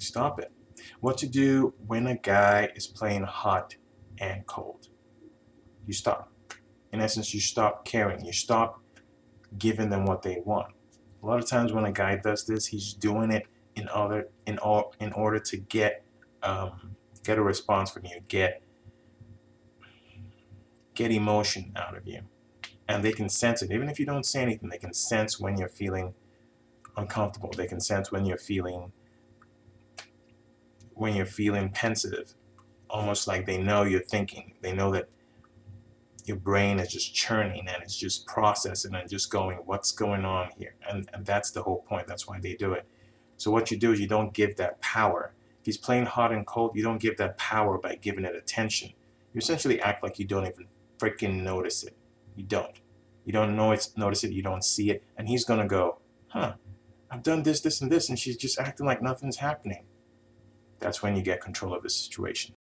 Stop it. What to do when a guy is playing hot and cold? You stop. In essence, you stop caring. You stop giving them what they want. A lot of times when a guy does this, he's doing it in other in all in order to get um, get a response from you, get get emotion out of you, and they can sense it. Even if you don't say anything, they can sense when you're feeling uncomfortable. They can sense when you're feeling when you're feeling pensive, almost like they know you're thinking. They know that your brain is just churning and it's just processing and just going, what's going on here? And, and that's the whole point. That's why they do it. So what you do is you don't give that power. If he's playing hot and cold, you don't give that power by giving it attention. You essentially act like you don't even freaking notice it. You don't. You don't know it's, notice it, you don't see it, and he's gonna go, huh, I've done this, this, and this, and she's just acting like nothing's happening. That's when you get control of the situation.